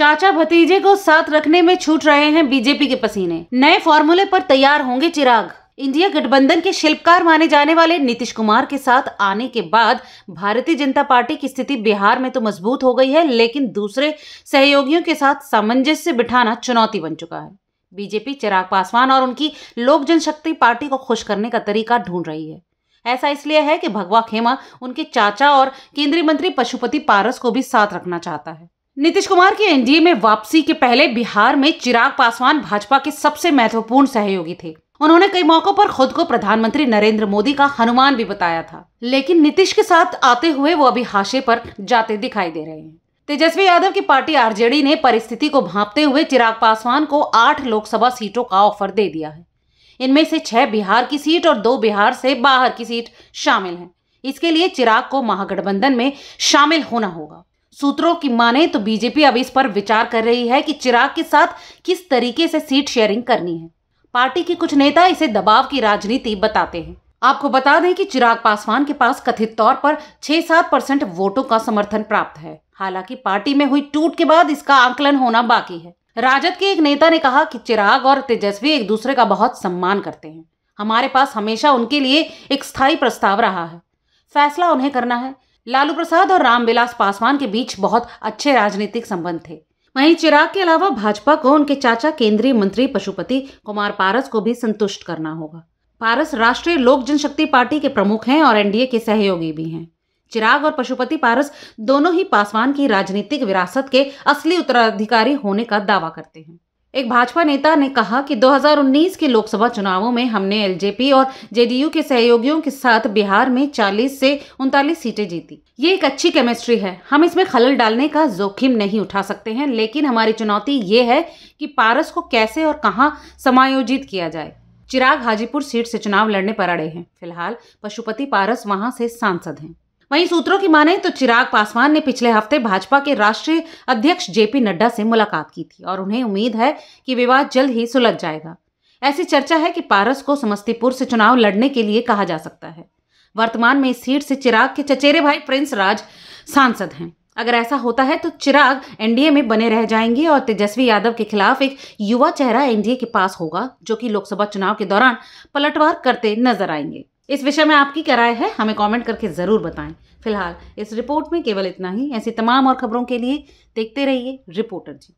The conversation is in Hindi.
चाचा भतीजे को साथ रखने में छूट रहे हैं बीजेपी के पसीने। नए फॉर्मूले पर तैयार होंगे चिराग। इंडिया गठबंधन के शिल्पकार माने जाने वाले नीतीश कुमार के साथ आने के बाद भारतीय जनता पार्टी की स्थिति बिहार में तो मज़बूत हो गई है, लेकिन दूसरे सहयोगियों के साथ सामंजस्य बिठाना चुनौती बन चुका है। बीजेपी चिराग पासवान और उनकी लोक जनशक्ति पार्टी को खुश करने का तरीका ढूंढ रही है। ऐसा इसलिए है कि भगवा खेमा उनके चाचा और केंद्रीय मंत्री पशुपति पारस को भी साथ रखना चाहता है। नीतीश कुमार की एनडीए में वापसी के पहले बिहार में चिराग पासवान भाजपा के सबसे महत्वपूर्ण सहयोगी थे। उन्होंने कई मौकों पर खुद को प्रधानमंत्री नरेंद्र मोदी का हनुमान भी बताया था। लेकिन नीतीश के साथ आते हुए वो अभी हाशे पर जाते दिखाई दे रहे हैं। तेजस्वी यादव की पार्टी आरजेडी ने परिस्थिति को भांपते हुए चिराग पासवान को आठ लोकसभा सीटों का ऑफ़र दे दिया है। इनमें से छह बिहार की सीट और दो बिहार से बाहर की सीट शामिल है। इसके लिए चिराग को महागठबंधन में शामिल होना होगा। सूत्रों की माने तो बीजेपी अब इस पर विचार कर रही है कि चिराग के साथ किस तरीके से सीट शेयरिंग करनी है। पार्टी के कुछ नेता इसे दबाव की राजनीति बताते हैं। आपको बता दें कि चिराग पासवान के पास कथित तौर पर 6-7 परसेंट वोटों का समर्थन प्राप्त है। हालाँकि पार्टी में हुई टूट के बाद इसका आंकलन होना बाकी है। राजद के एक नेता ने कहा कि चिराग और तेजस्वी एक दूसरे का बहुत सम्मान करते हैं। हमारे पास हमेशा उनके लिए एक स्थायी प्रस्ताव रहा है। फैसला उन्हें करना है। लालू प्रसाद और रामविलास पासवान के बीच बहुत अच्छे राजनीतिक संबंध थे। वहीं चिराग के अलावा भाजपा को उनके चाचा केंद्रीय मंत्री पशुपति कुमार पारस को भी संतुष्ट करना होगा। पारस राष्ट्रीय लोक जनशक्ति पार्टी के प्रमुख हैं और एनडीए के सहयोगी भी हैं। चिराग और पशुपति पारस दोनों ही पासवान की राजनीतिक विरासत के असली उत्तराधिकारी होने का दावा करते हैं। एक भाजपा नेता ने कहा कि 2019 के लोकसभा चुनावों में हमने एलजेपी और जेडीयू के सहयोगियों के साथ बिहार में 40 से उनतालीस सीटें जीती। ये एक अच्छी केमिस्ट्री है। हम इसमें खलल डालने का जोखिम नहीं उठा सकते हैं, लेकिन हमारी चुनौती ये है कि पारस को कैसे और कहाँ समायोजित किया जाए। चिराग हाजीपुर सीट से चुनाव लड़ने पर अड़े हैं। फ़िलहाल पशुपति पारस वहाँ से सांसद हैं। वहीं सूत्रों की माने तो चिराग पासवान ने पिछले हफ़्ते भाजपा के राष्ट्रीय अध्यक्ष जेपी नड्डा से मुलाकात की थी और उन्हें उम्मीद है कि विवाद जल्द ही सुलझ जाएगा। ऐसी चर्चा है कि पारस को समस्तीपुर से चुनाव लड़ने के लिए कहा जा सकता है। वर्तमान में इस सीट से चिराग के चचेरे भाई प्रिंस राज सांसद हैं। अगर ऐसा होता है तो चिराग एनडीए में बने रह जाएँगे और तेजस्वी यादव के खिलाफ एक युवा चेहरा एनडीए के पास होगा, जो कि लोकसभा चुनाव के दौरान पलटवार करते नज़र आएँगे। इस विषय में आपकी क्या राय है? हमें कमेंट करके ज़रूर बताएँ। फ़िलहाल, इस रिपोर्ट में केवल इतना ही। ऐसी तमाम और खबरों के लिए देखते रहिए रिपोर्टर जी।